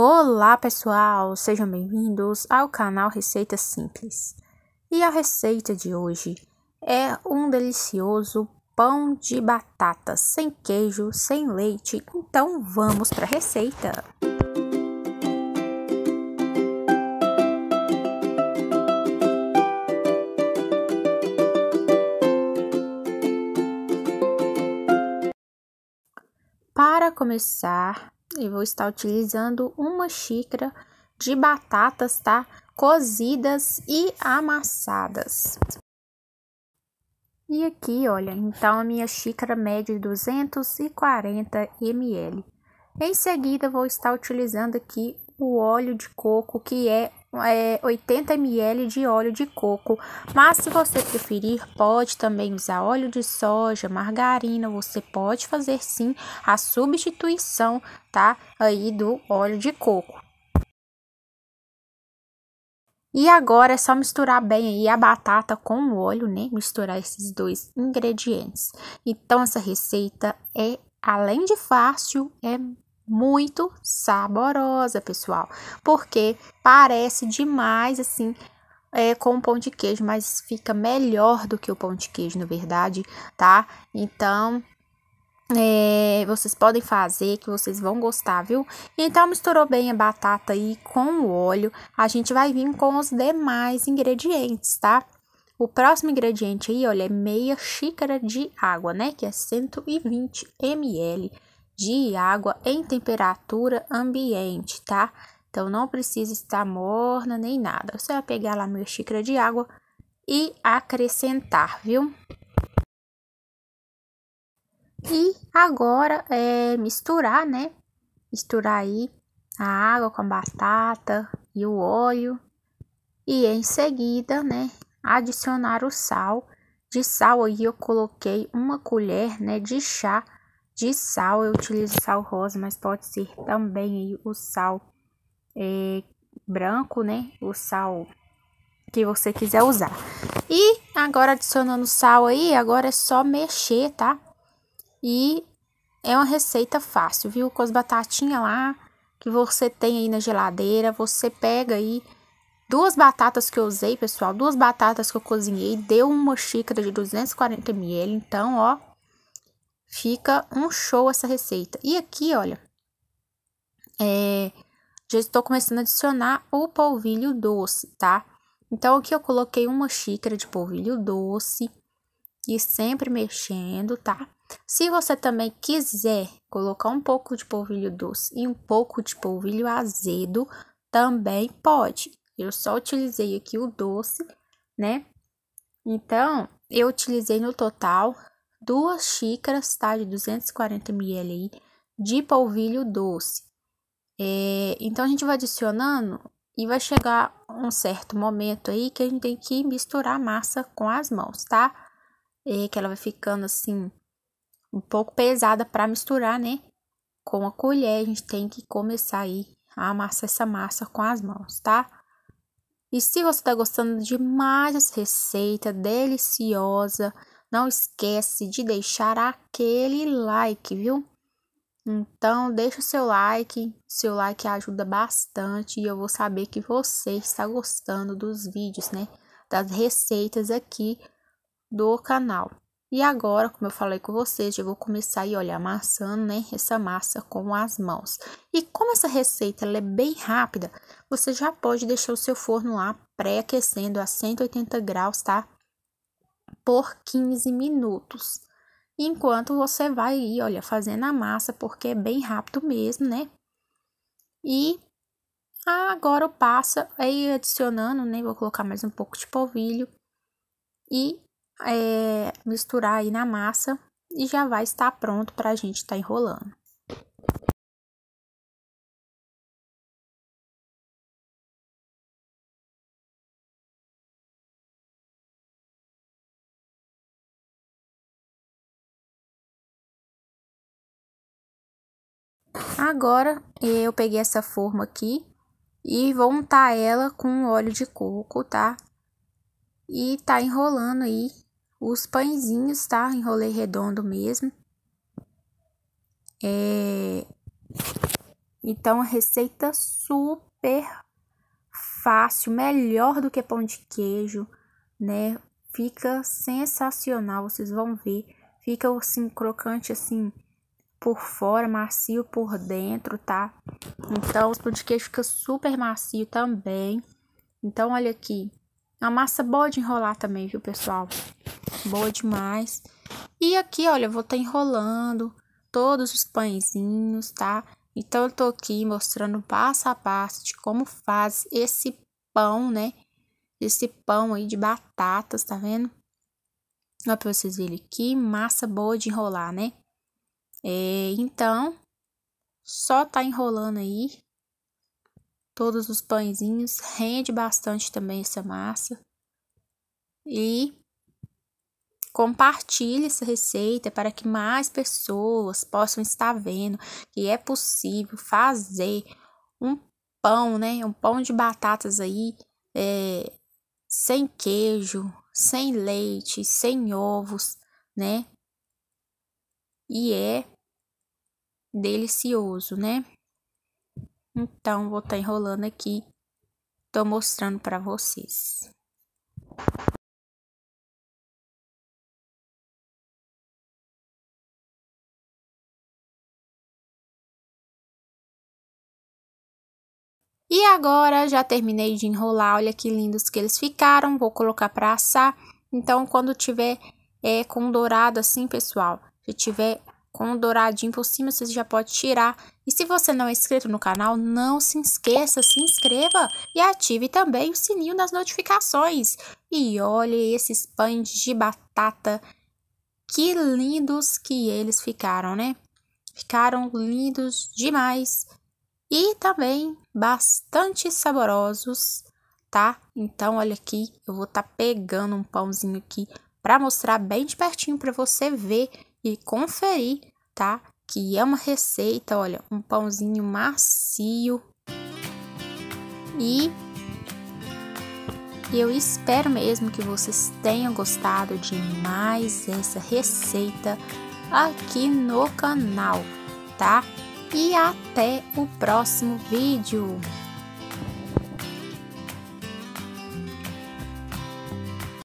Olá pessoal, sejam bem-vindos ao canal Receitas Simples. E a receita de hoje é um delicioso pão de batata sem queijo, sem leite. Então vamos para a receita. Para começar, eu vou estar utilizando uma xícara de batatas, tá? Cozidas e amassadas. E aqui, olha, então a minha xícara mede 240 ml. Em seguida, vou estar utilizando aqui o óleo de coco, que é é, 80 ml de óleo de coco, mas se você preferir, pode também usar óleo de soja, margarina, você pode fazer sim a substituição, tá? Aí do óleo de coco. E agora é só misturar bem aí a batata com o óleo, né? Misturar esses dois ingredientes. Então, essa receita é, além de fácil, é muito saborosa, pessoal, porque parece demais assim é, com o pão de queijo, mas fica melhor do que o pão de queijo, na verdade, tá? Então, é, vocês podem fazer que vocês vão gostar, viu? Então, misturou bem a batata aí com o óleo, a gente vai vir com os demais ingredientes, tá? O próximo ingrediente aí, olha, é meia xícara de água, né? Que é 120 ml de água em temperatura ambiente, tá? Então, não precisa estar morna nem nada. Você vai pegar lá meia xícara de água e acrescentar, viu? E agora é misturar, né? Misturar aí a água com a batata e o óleo. E em seguida, né, adicionar o sal. De sal aí eu coloquei uma colher, né, de chá de sal, eu utilizo sal rosa, mas pode ser também o sal é, branco, né? O sal que você quiser usar. E agora adicionando sal aí, agora é só mexer, tá? E é uma receita fácil, viu? Com as batatinhas lá que você tem aí na geladeira, você pega aí duas batatas que eu usei, pessoal, duas batatas que eu cozinhei, deu uma xícara de 240 ml, então, ó, Fica um show essa receita. E aqui, olha, é, já estou começando a adicionar o polvilho doce, tá? Então, aqui eu coloquei uma xícara de polvilho doce e sempre mexendo, tá? Se você também quiser colocar um pouco de polvilho doce e um pouco de polvilho azedo, também pode. Eu só utilizei aqui o doce, né? Então, eu utilizei no total duas xícaras, tá? De 240 ml de polvilho doce. É, então, a gente vai adicionando e vai chegar um certo momento aí que a gente tem que misturar a massa com as mãos, tá? É, que ela vai ficando assim, um pouco pesada para misturar, né? Com a colher, a gente tem que começar aí a amassar essa massa com as mãos, tá? E se você tá gostando de mais receita deliciosa, não esquece de deixar aquele like, viu? Então, deixa o seu like, seu like ajuda bastante e eu vou saber que você está gostando dos vídeos, né? Das receitas aqui do canal. E agora, como eu falei com vocês, eu vou começar aí, olha, amassando, né, essa massa com as mãos. E como essa receita é bem rápida, você já pode deixar o seu forno lá pré-aquecendo a 180 graus, tá? Por 15 minutos. Enquanto você vai ir, olha, fazendo a massa, porque é bem rápido mesmo, né? E agora o passa aí adicionando, né? Vou colocar mais um pouco de polvilho e é, misturar aí na massa e já vai estar pronto para a gente estar tá enrolando. Agora, eu peguei essa forma aqui e vou untar ela com óleo de coco, tá? E tá enrolando aí os pãezinhos, tá? Enrolei redondo mesmo. É... Então, a receita super fácil, melhor do que pão de queijo, né? Fica sensacional, vocês vão ver. Fica assim crocante assim por fora, macio por dentro, tá? Então, os pão de queijo fica super macio também. Então, olha aqui. Uma massa boa de enrolar também, viu, pessoal? Boa demais. E aqui, olha, vou estar tá enrolando todos os pãezinhos, tá? Então, eu tô aqui mostrando passo a passo de como faz esse pão, né? Esse pão aí de batatas, tá vendo? Olha pra vocês verem que massa boa de enrolar, né? É, então, só tá enrolando aí todos os pãezinhos, rende bastante também essa massa. E compartilhe essa receita para que mais pessoas possam estar vendo que é possível fazer um pão, né? Um pão de batatas aí é, sem queijo, sem leite, sem ovos, né? E é delicioso, né? Então, vou estar tá enrolando aqui, tô mostrando para vocês. E agora já terminei de enrolar, olha que lindos que eles ficaram, vou colocar para assar. Então, quando tiver é, com dourado assim, pessoal, se tiver com o douradinho por cima, você já pode tirar. E se você não é inscrito no canal, não se esqueça, se inscreva e ative também o sininho das notificações. E olha esses pães de batata, que lindos que eles ficaram, né? Ficaram lindos demais e também bastante saborosos, tá? Então, olha aqui, eu vou estar tá pegando um pãozinho aqui para mostrar bem de pertinho para você ver e conferir, tá? Que é uma receita, olha, um pãozinho macio. E eu espero mesmo que vocês tenham gostado de mais essa receita aqui no canal, tá? e até o próximo vídeo.